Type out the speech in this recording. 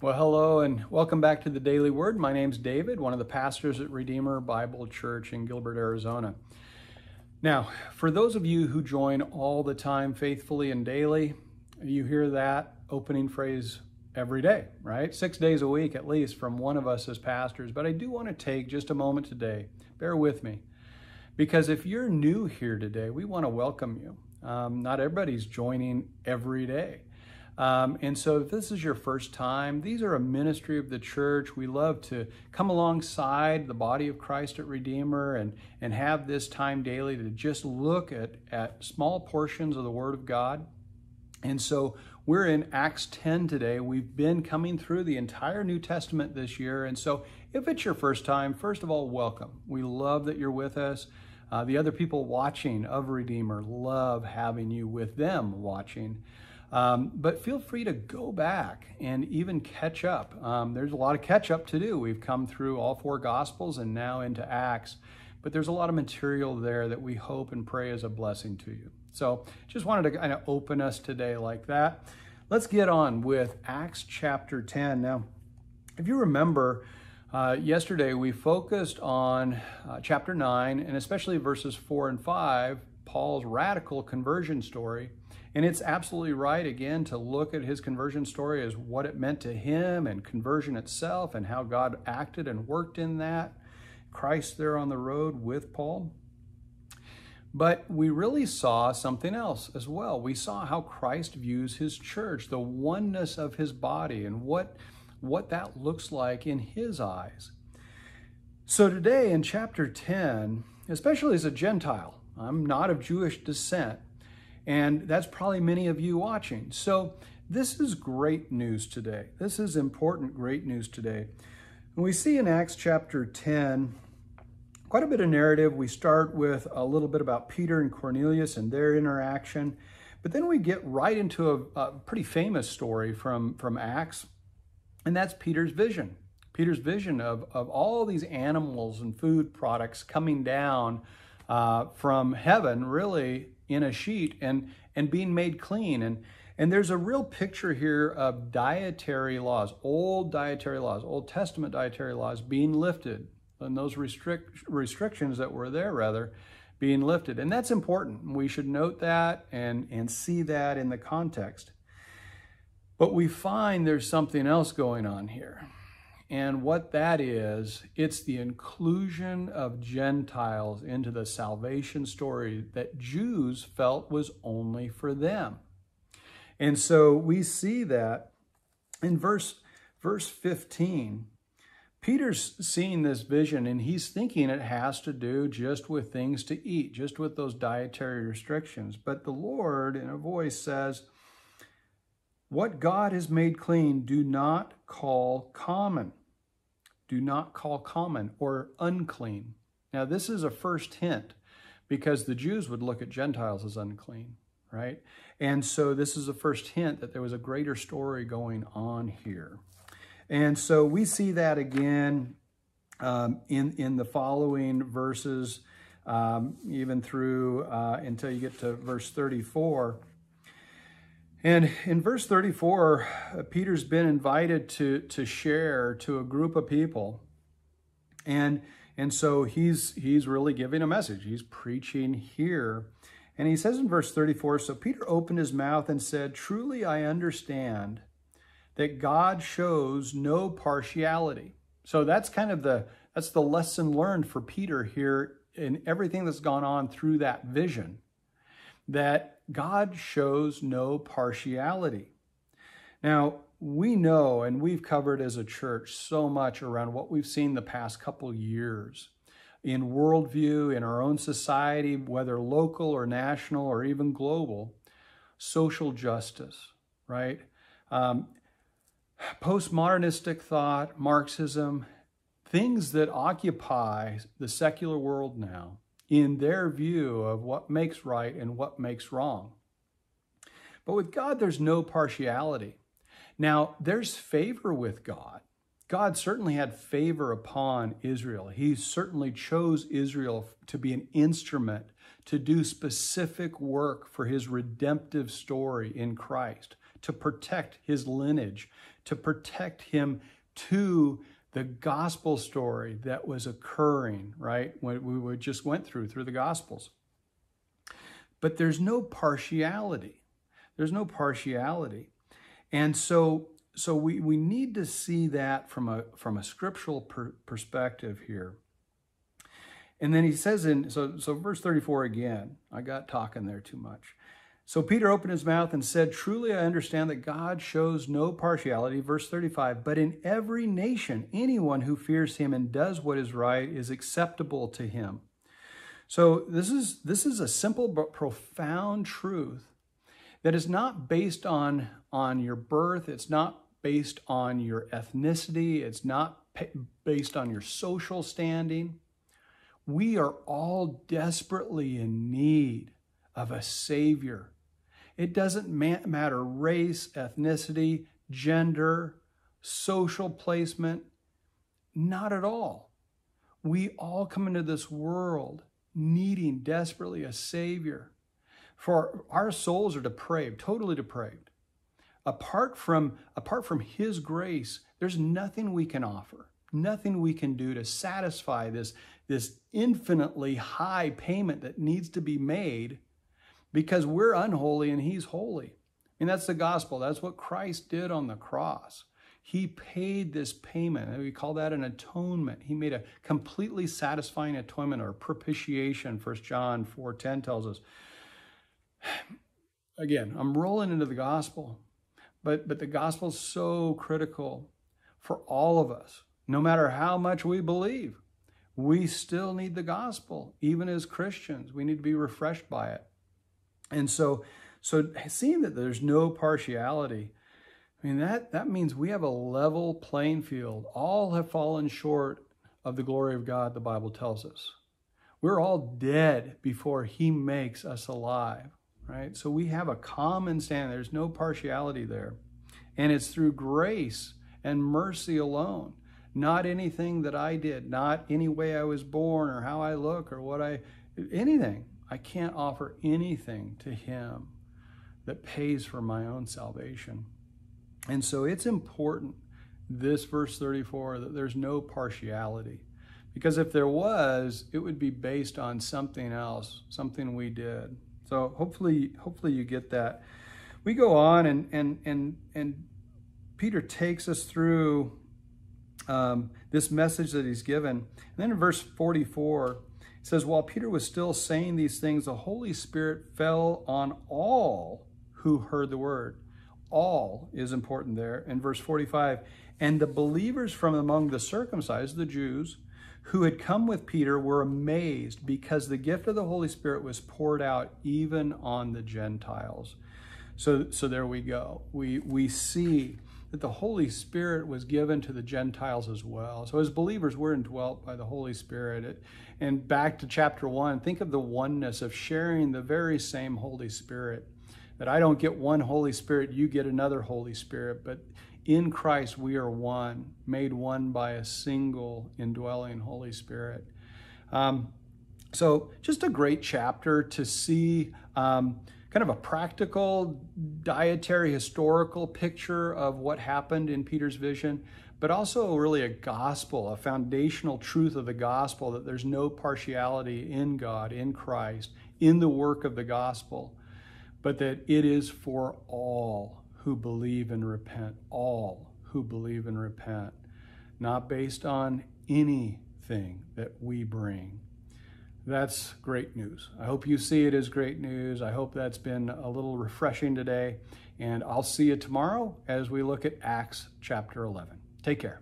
Well, hello and welcome back to the Daily Word. My name's David, one of the pastors at Redeemer Bible Church in Gilbert, Arizona. Now, for those of you who join all the time faithfully and daily, you hear that opening phrase every day, right? Six days a week at least from one of us as pastors. But I do want to take just a moment today, bear with me, because if you're new here today, we want to welcome you. Um, not everybody's joining every day. Um, and so, if this is your first time, these are a ministry of the church. We love to come alongside the body of Christ at Redeemer and, and have this time daily to just look at, at small portions of the Word of God. And so, we're in Acts 10 today. We've been coming through the entire New Testament this year. And so, if it's your first time, first of all, welcome. We love that you're with us. Uh, the other people watching of Redeemer love having you with them watching. Um, but feel free to go back and even catch up. Um, there's a lot of catch up to do. We've come through all four Gospels and now into Acts, but there's a lot of material there that we hope and pray is a blessing to you. So just wanted to kind of open us today like that. Let's get on with Acts chapter 10. Now, if you remember, uh, yesterday we focused on uh, chapter 9 and especially verses 4 and 5, Paul's radical conversion story. And it's absolutely right, again, to look at his conversion story as what it meant to him and conversion itself and how God acted and worked in that. Christ there on the road with Paul. But we really saw something else as well. We saw how Christ views his church, the oneness of his body, and what, what that looks like in his eyes. So today in chapter 10, especially as a Gentile, I'm not of Jewish descent, and that's probably many of you watching. So this is great news today. This is important, great news today. And we see in Acts chapter 10 quite a bit of narrative. We start with a little bit about Peter and Cornelius and their interaction, but then we get right into a, a pretty famous story from, from Acts, and that's Peter's vision. Peter's vision of, of all these animals and food products coming down uh, from heaven, really in a sheet and and being made clean and and there's a real picture here of dietary laws, old dietary laws, Old Testament dietary laws being lifted, and those restrict, restrictions that were there, rather, being lifted. And that's important. We should note that and, and see that in the context. But we find there's something else going on here. And what that is, it's the inclusion of Gentiles into the salvation story that Jews felt was only for them. And so we see that in verse, verse 15. Peter's seeing this vision and he's thinking it has to do just with things to eat, just with those dietary restrictions. But the Lord, in a voice, says, What God has made clean, do not call common do not call common or unclean. Now, this is a first hint because the Jews would look at Gentiles as unclean, right? And so this is a first hint that there was a greater story going on here. And so we see that again um, in, in the following verses, um, even through uh, until you get to verse 34. And in verse 34, uh, Peter's been invited to, to share to a group of people. And, and so he's, he's really giving a message. He's preaching here. And he says in verse 34, So Peter opened his mouth and said, Truly I understand that God shows no partiality. So that's kind of the, that's the lesson learned for Peter here in everything that's gone on through that vision that God shows no partiality. Now, we know and we've covered as a church so much around what we've seen the past couple years in worldview, in our own society, whether local or national or even global, social justice, right? Um, postmodernistic thought, Marxism, things that occupy the secular world now in their view of what makes right and what makes wrong. But with God, there's no partiality. Now, there's favor with God. God certainly had favor upon Israel. He certainly chose Israel to be an instrument to do specific work for his redemptive story in Christ, to protect his lineage, to protect him to the gospel story that was occurring, right? What we just went through, through the gospels. But there's no partiality. There's no partiality. And so, so we, we need to see that from a, from a scriptural per perspective here. And then he says in, so, so verse 34 again, I got talking there too much. So Peter opened his mouth and said, Truly I understand that God shows no partiality. Verse 35, but in every nation, anyone who fears him and does what is right is acceptable to him. So this is, this is a simple but profound truth that is not based on, on your birth. It's not based on your ethnicity. It's not based on your social standing. We are all desperately in need of a Savior it doesn't ma matter race, ethnicity, gender, social placement, not at all. We all come into this world needing desperately a Savior. For our souls are depraved, totally depraved. Apart from, apart from His grace, there's nothing we can offer, nothing we can do to satisfy this, this infinitely high payment that needs to be made because we're unholy and he's holy. And that's the gospel. That's what Christ did on the cross. He paid this payment. We call that an atonement. He made a completely satisfying atonement or propitiation. 1 John 4:10 tells us. Again, I'm rolling into the gospel. But but the gospel is so critical for all of us. No matter how much we believe, we still need the gospel. Even as Christians, we need to be refreshed by it. And so, so seeing that there's no partiality, I mean, that, that means we have a level playing field. All have fallen short of the glory of God, the Bible tells us. We're all dead before he makes us alive, right? So we have a common standard. There's no partiality there. And it's through grace and mercy alone, not anything that I did, not any way I was born or how I look or what I, anything. I can't offer anything to him that pays for my own salvation. And so it's important, this verse 34, that there's no partiality. Because if there was, it would be based on something else, something we did. So hopefully, hopefully you get that. We go on and and and and Peter takes us through um, this message that he's given. And then in verse 44, it says, While Peter was still saying these things, the Holy Spirit fell on all who heard the word. All is important there. In verse 45, and the believers from among the circumcised, the Jews, who had come with Peter were amazed because the gift of the Holy Spirit was poured out even on the Gentiles. So, so there we go. We, we see that the Holy Spirit was given to the Gentiles as well. So as believers, we're indwelt by the Holy Spirit. And back to chapter one, think of the oneness of sharing the very same Holy Spirit. That I don't get one Holy Spirit, you get another Holy Spirit, but in Christ we are one, made one by a single indwelling Holy Spirit. Um, so just a great chapter to see um, kind of a practical, dietary, historical picture of what happened in Peter's vision, but also really a gospel, a foundational truth of the gospel that there's no partiality in God, in Christ, in the work of the gospel, but that it is for all who believe and repent, all who believe and repent, not based on anything that we bring that's great news. I hope you see it as great news. I hope that's been a little refreshing today. And I'll see you tomorrow as we look at Acts chapter 11. Take care.